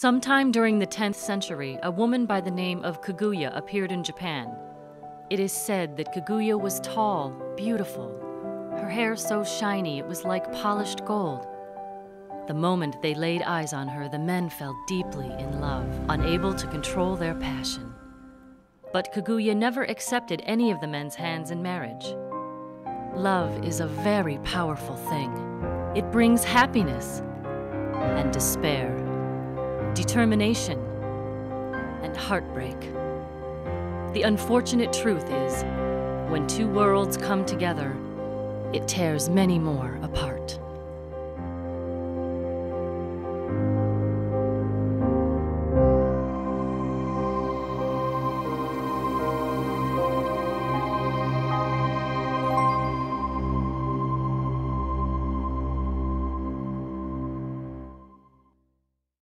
Sometime during the 10th century, a woman by the name of Kaguya appeared in Japan. It is said that Kaguya was tall, beautiful, her hair so shiny it was like polished gold. The moment they laid eyes on her, the men fell deeply in love, unable to control their passion. But Kaguya never accepted any of the men's hands in marriage. Love is a very powerful thing. It brings happiness and despair, determination and heartbreak. The unfortunate truth is, when two worlds come together, it tears many more apart.